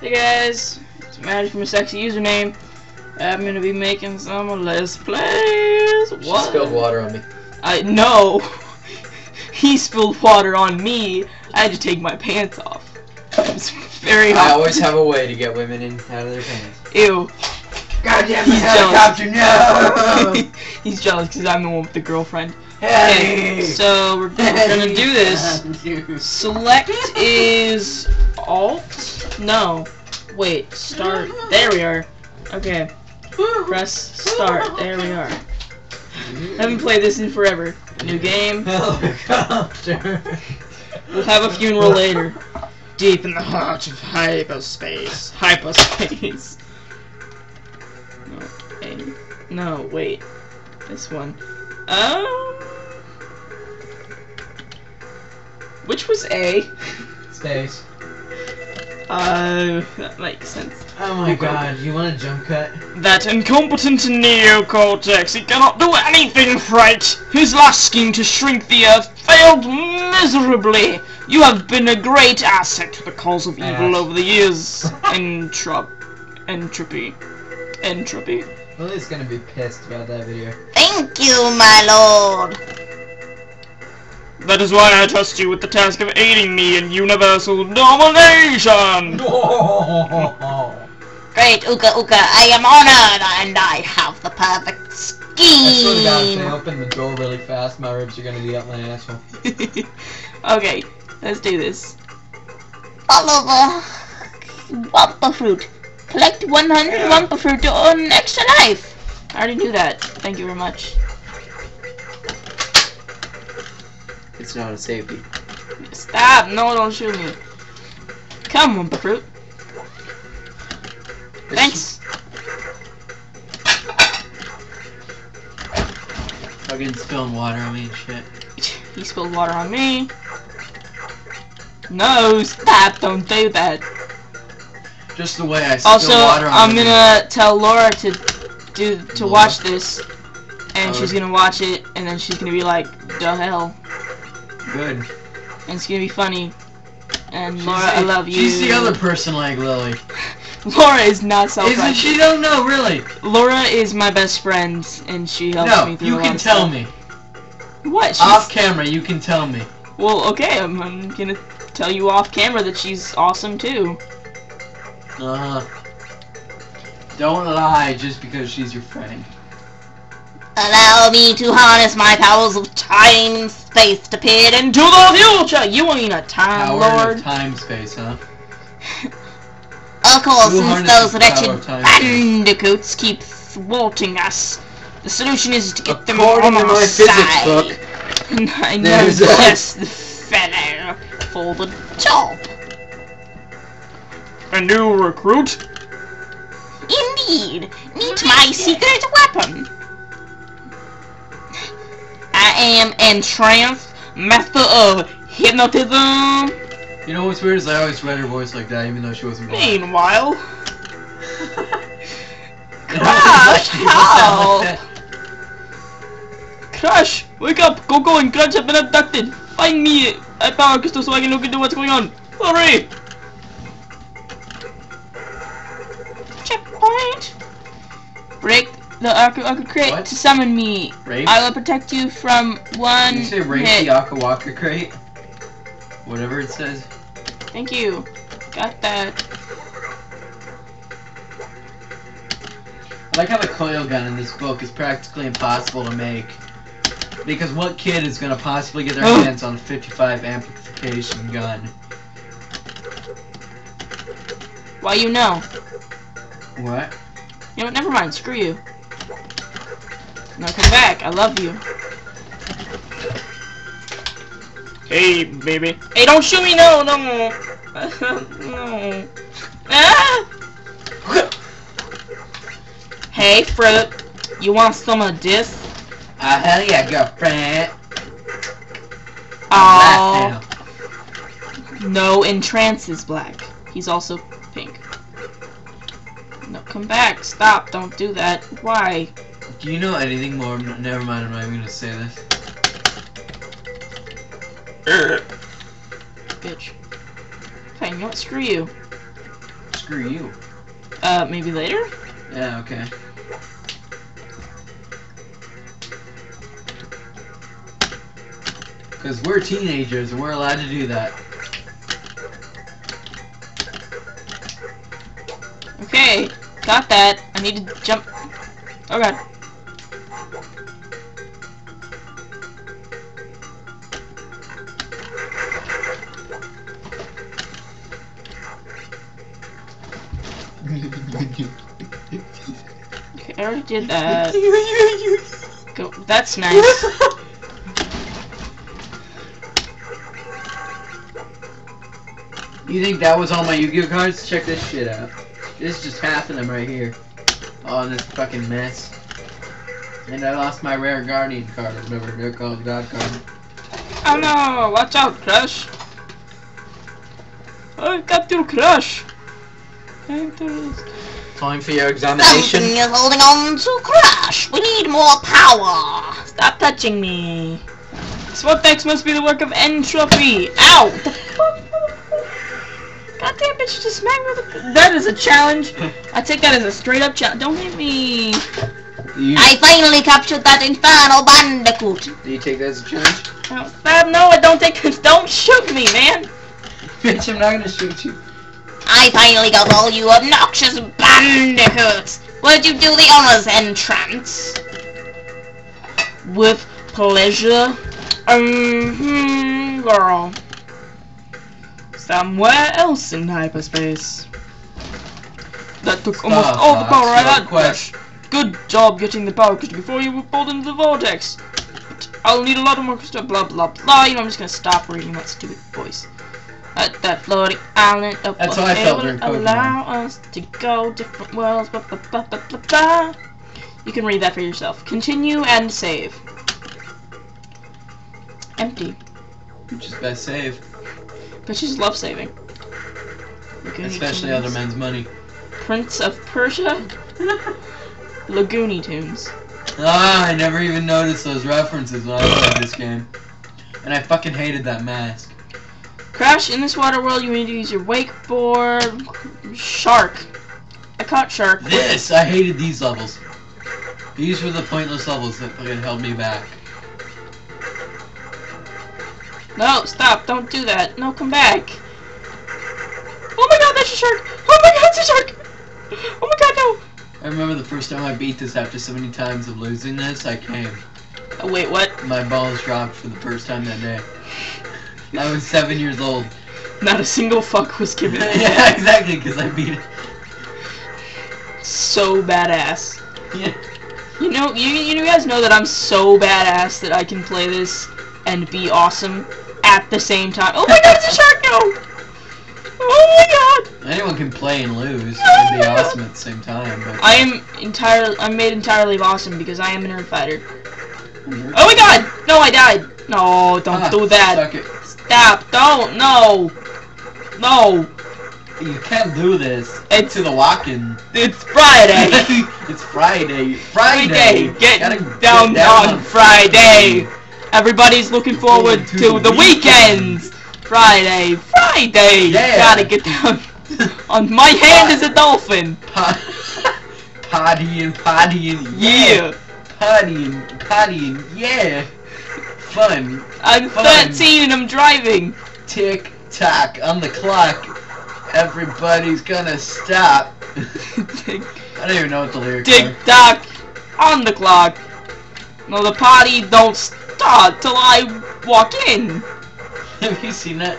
Hey guys, it's Maddie from a sexy username. I'm gonna be making some let's plays. She What? spilled water on me. I no. he spilled water on me. I had to take my pants off. It was very I always have a way to get women in out of their pants. Ew. Goddamn He's helicopter! No! He's jealous because I'm the one with the girlfriend. Hey! Okay, so we're, we're gonna do this. Select is Alt. No. Wait. Start. There we are. Okay. Press start. There we are. I haven't played this in forever. New game. Helicopter. We'll have a funeral later. Deep in the heart of hyperspace. Hyperspace. Okay. No, wait. This one. Um. Which was A? Space. Uh, that makes sense. Oh my god, you want a jump cut? That incompetent Neo Cortex, he cannot do anything right! His last scheme to shrink the Earth failed miserably! You have been a great asset to the cause of evil over the years. Entrop... N. Tropy. Entropy. Lily's gonna be pissed about that video. Thank you, my lord. That is why I trust you with the task of aiding me in universal domination! Great, Uka Uka, I am honored and I have the perfect scheme! I swear to God, if they open the door really fast, my ribs are gonna be up my asshole. okay, let's do this. Follow the Wumpa fruit. Collect 100 Wumpa fruit to earn an extra life. I already knew that. Thank you very much. It's not a safety. Stop! No, don't shoot me. Come, on, Fruit. Thanks. Fucking spilling water on me and shit. He spilled water on me. No, stop! Don't do that. Just the way I spill Also, water on Also, I'm me. gonna tell Laura to do to Laura? watch this, and Oh. she's gonna watch it, and then she's gonna be like, "The hell," Good. and it's gonna be funny. And She's Laura, I love you. She's the other person like Lily. Laura is not self Isn't she though? No, really. Laura is my best friend, and she helps No, me through you a lot can tell stuff. me. What? She's, Off camera, you can tell me. Well, okay, I'm, I'm gonna tell you off camera that she's awesome too. Uh huh. Don't lie just because she's your friend. Allow me to harness my powers of time and space to peer into Into the future! You ain't a time Power lord. of time space, huh? Of course, Who since those wretched of bandicoots keep thwarting us. The solution is to get them According on to our my side. physics book, And I know There's a- just the fellow for the job. A new recruit? Indeed, meet my secret weapon. I am entranced master of hypnotism. you know what's weird is I always read her voice like that, even though she wasn't blind. Meanwhile, You know, Crash, you like help! Crash, wake up! Coco and Crunch have been abducted. Find me at Power Crystal so I can look into what's going on. Hurry! Checkpoint. Break the Aku Aku crate What? to summon me. Rape? I will protect you from one Did you say rape hit. the Aku Aku crate? Whatever it says. Thank you. Got that. I like how the coil gun in this book is practically impossible to make. Because what kid is gonna possibly get their Ugh. hands on a 55 amplification gun? Why you know? What? You know what? Never mind. Screw you. Now come back. I love you. Hey, baby. Hey, don't shoot me. No, no. no. Ah! hey, fruit. You want some of this? Ah, hell yeah, girlfriend. Oh, Black now. no. N. Trance is black. He's also pink. No, come back. Stop. Don't do that. Why? Do you know anything more? Never mind, I'm not even gonna say this. Bitch. Fine, you know what? Screw you. screw you. Uh, maybe later? Yeah, okay. Because we're teenagers and we're allowed to do that. Okay, got that. I need to jump. Oh god. Okay, I already did that. Go. That's nice. You think that was all my Yu-Gi-Oh cards? Check this shit out. This is just half of them right here. Oh, this fucking mess. And I lost my rare guardian card, or whatever they're called, god card. Oh no! Watch out, Crash! Oh, I got to crash! Enter- Time for your examination. Something examination. is holding on to crash. We need more power. Stop touching me! This vortex must be the work of N. Tropy! Ow! The fuck? God damn bitch, you just smacked me with a... That is a challenge! I take that as a straight up challenge. Don't hit me! You, I finally captured that infernal bandicoot. do you take that as a challenge? No, Fab, uh, no, I don't take Don't shoot me, man! Bitch, I'm not gonna shoot you. I finally got all you obnoxious bandicoots. Would you do the honors, N. Trance? With pleasure. Mm-hmm, girl. Somewhere else in hyperspace. That took almost Stop, all the power I had. quest. Good job getting the power crystal before you were pulled into the vortex. But I'll need a lot of more crystal. Blah blah blah. You know, I'm just gonna stop reading that stupid voice. At that floating island up That's how I felt during Pokemon. allow us to go different worlds. Blah, blah, blah, blah, blah, blah. You can read that for yourself. Continue and save. Empty. Which is best save. Bitches love saving. Especially other men's money. Prince of Persia. Lagoony Tunes. Ah, I never even noticed those references when I played this game. And I fucking hated that mask. Crash in this water world. You need to use your wakeboard. Shark. I caught shark. This! I hated these levels. These were the pointless levels that fucking held me back. No, stop! Don't do that. No, come back. Oh my god, that's a shark! Oh my god, it's a shark! Oh my god, no! I remember the first time I beat this after so many times of losing this, I came. Oh, wait, what? My balls dropped for the first time that day. I was seven years old. Not a single fuck was given. yeah, exactly, because I beat it. So badass. Yeah. You know, you, you guys know that I'm so badass that I can play this and be awesome at the same time. Oh my god, it's a shark! No! Oh my god! Anyone can play and lose and be awesome at the same time, but I am entirely, I'm made entirely of awesome because I am a nerd fighter. Oh my god! No, I died! No, don't Ah, do that. Stop! Don't! No! No! You can't do this. It's- to the walking. It's Friday! it's Friday. Friday. Friday! Get down, down on Friday! Everybody's looking forward to to, the weekends! Friday! Friday! Yeah. Gotta get down. on my hand is a dolphin! Pot- Pottying, pottying, Yeah! Pottying, pottying, yeah. Fun. I'm Fun. 13 and I'm driving! Tick tock on the clock. Everybody's gonna stop. Tick I don't even know what the lyrics tick tock on the clock. No, the party don't start till I walk in. Have you seen that?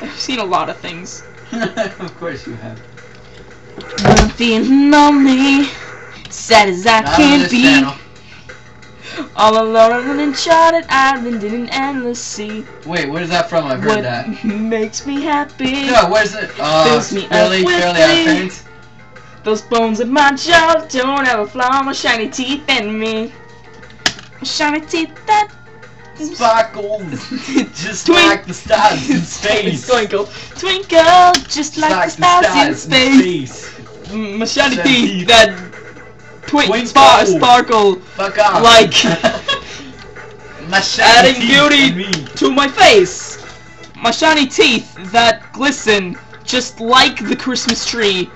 I've seen a lot of things. of course you have. I'm feeling lonely, sad as I Not on can this be. channel. All alone on an uncharted island in an endless sea. Wait, where's that from? I've heard What that. makes me happy? No, where's it? Oh, Fills me up with fairly odd glee. parents. Those bones in my jaw don't have a flaw. My shiny teeth and me. My shiny teeth that Sparkle, just Twink- like the stars in space. Twinkle, twinkle, just like, Just the stars, in space. space. Mm, My shiny teeth teeth. That twink, Twinkle. spar, sparkle Fuck off. Like- My shiny adding teeth beauty to my face. My shiny teeth that glisten just like the Christmas tree.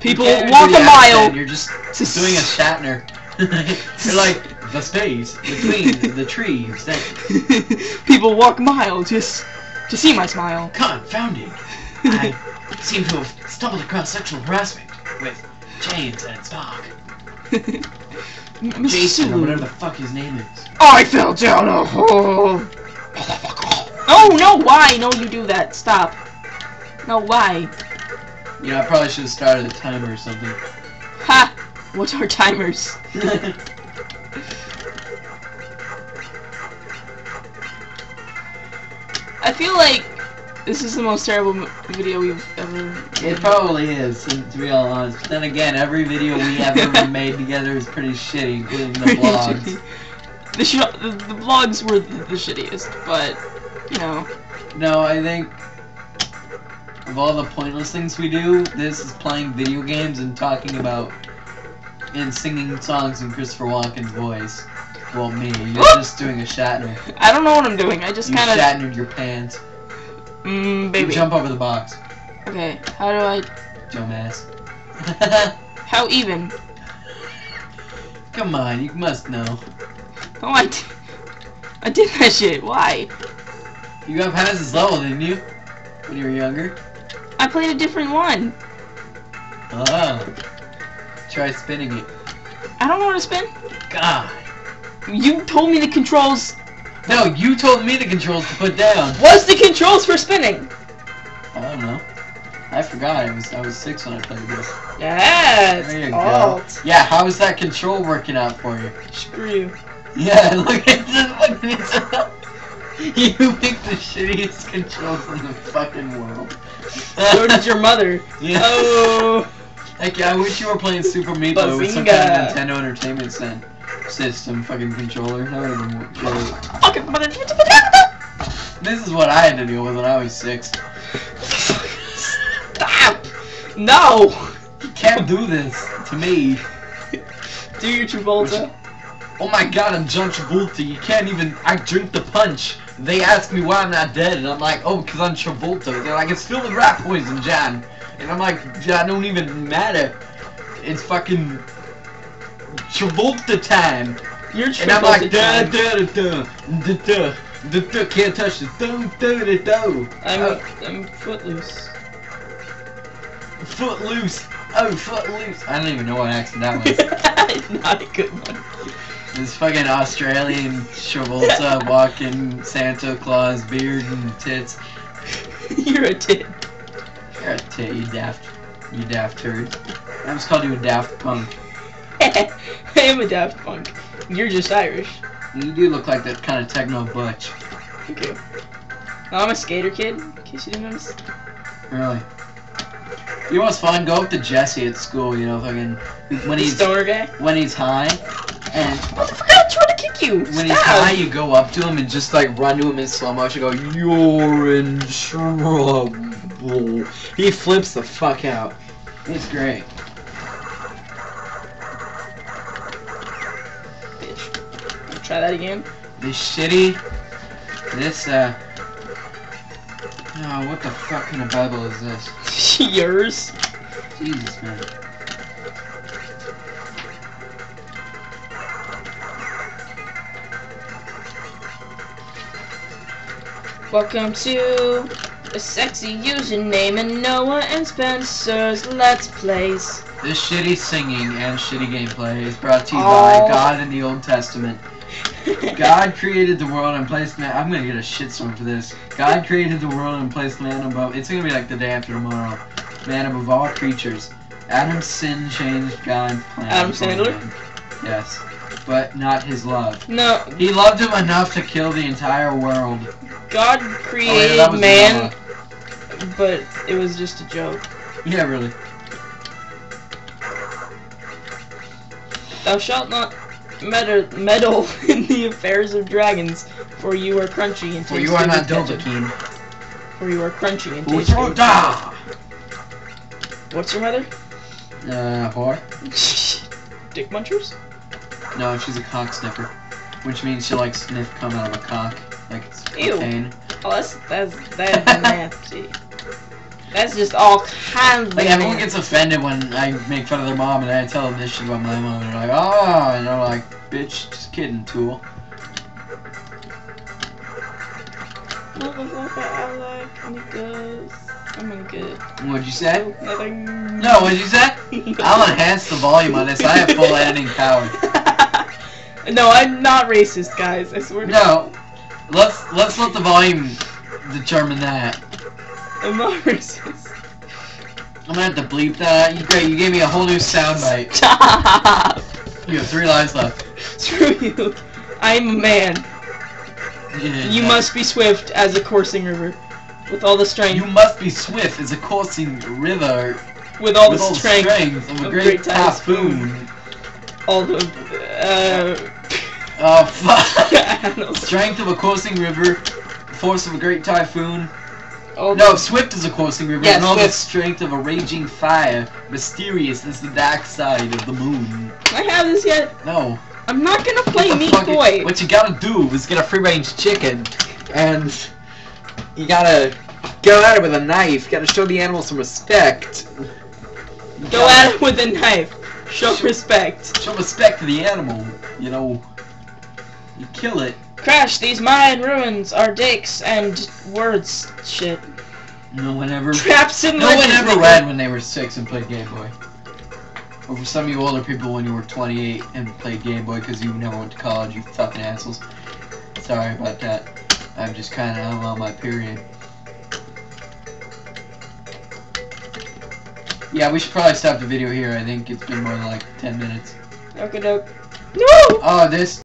People walk a mile. accent, You're just to doing a Shatner. You're like the space between the trees. That People walk miles just to see my smile. confounding. I seem to have stumbled across sexual harassment with James and Spock. Mr. Jason, or whatever the fuck his name is. I fell down a hole. Oh no! Why? No, you do that. Stop. No, why? You know, I probably should have started a timer or something. Ha! What are timers? I feel like this is the most terrible video we've ever. It probably is, to be all honest. But then again, every video we ever made together is pretty shitty, including the vlogs. the, sh- the the vlogs were the, the shittiest, but you know, No, I think of all the pointless things we do, this is playing video games and talking about and singing songs in Christopher Walken's voice. Well, me, you're just doing a Shatner. I don't know what I'm doing. I just kind of, Shatnered your pants. Mm, You jump over the box, Okay, how do I? dumbass. How even? Come on, you must know. Oh, i did that shit. Why? You got past this level, didn't you? When you were younger? I played a different one. Oh. Try spinning it. I don't know how to spin. God. You told me the controls. No, you told me the controls to put down. What's the controls for spinning? I don't know. I forgot. I was I was six when I played this. Yes. There you alt. go. Yeah, how is that control working out for you? Screw you. Yeah, look at this You picked the shittiest controls in the fucking world. So did your mother. Yeah. Oh. Heck yeah, I wish you were playing Super Meat Boy with some kind of Nintendo Entertainment Cen- System fucking controller. That would have been great. Fucking mother. This is what I had to deal with when I was six. Stop. No. You can't do this to me. Do your Travolta. Oh my god, I'm John Travolta. You can't even. I drink the punch. They ask me why I'm not dead, and I'm like, oh, because I'm Travolta. They're like, it's filled with rat poison, John. And I'm like, that don't even matter. It's fucking Travolta time. You're Travolta. And I'm like, da da da da da da da da can't touch the dum da da da. I'm oh. I'm footloose. Footloose. Oh, footloose. I don't even know what accent that was. Not a good one. This fucking Australian Travolta walking Santa Claus beard and tits. You're a tit. You're a tit, you daft, you daft turd. I just called you a daft punk. I am a Daft Punk. You're just Irish. You do look like that kind of techno butch. Thank you. I'm a skater kid, in case you didn't notice. Really. You know what's fun? Go up to Jesse at school. You know, fucking when he's stoner guy. when he's high, and oh, What the fuck? I'm trying to kick you. when he's high, you go up to him and just like run to him in slow motion. Go, you're in trouble. He flips the fuck out. It's great. Try that again. This shitty. This uh. Oh, what the fuck kind of Bible is this? Yours. Jesus, man. Welcome to a sexy username and Noah and Spencer's Let's Plays. This shitty singing and shitty gameplay is brought to you Oh. by God in the Old Testament. God created the world and placed man. I'm gonna get a shitstorm for this. God created the world and placed man above. It's gonna be like the day after tomorrow. Man above all creatures. Adam's sin changed God's plan. Adam Sandler? Yes, but not his love. No, He loved him enough to kill the entire world. God Oh, yeah, created man, but it was just a joke. Yeah, really. Thou shalt not meddle, in the affairs of dragons, for you are crunchy and For taste you are not. Dovahkiin. For you are crunchy and with Utroda! What's your mother? Uh, whore? Dick munchers? No, she's a cock sniffer. Which means she likes sniff come out of a cock. Like it's Ew. cocaine. Oh, that's that's that's nasty. That's just all kinds of Like everyone gets offended when I make fun of their mom and I tell them this shit about my mom and they're like, oh, and they're like, bitch, just kidding, tool. Motherfucker, I like I'm good. I'm good. What'd you say? Nothing. No, what'd you say? I'll enhance the volume on this. I have full editing power. no, I'm not racist, guys. I swear to No, let's let's let the volume determine that. I'm. I'm gonna have to bleep that. You great. You gave me a whole new soundbite. Stop! You have three lives left. Screw you. I'm a man. Yeah, You yeah. must be swift as a coursing river. With all the strength. You must be swift as a coursing river with all with the all strength. strength of a great, great typhoon. All the. Uh. Oh fuck! strength of a coursing river, force of a great typhoon. All No, swift is a coursing river, Yeah, all the strength of a raging fire, mysterious as the dark side of the moon. I have this yet. No. I'm not gonna play What Meat Boy. What you gotta do is get a free range chicken, and you gotta go at it with a knife. You gotta show the animal some respect. You Go at it with a knife. Show Sure. respect. Show respect to the animal. You know, you kill it. Crash, these Mayan ruins are dicks and words shit. No one ever. Traps and No one ever read when they were six and played Game Boy. Or for some of you older people when you were 28 and played Game Boy because you never went to college, you fucking assholes. Sorry about that. I'm just kind of on my period. Yeah, we should probably stop the video here. I think it's been more than like 10 minutes. Okay, doke. No! Oh, this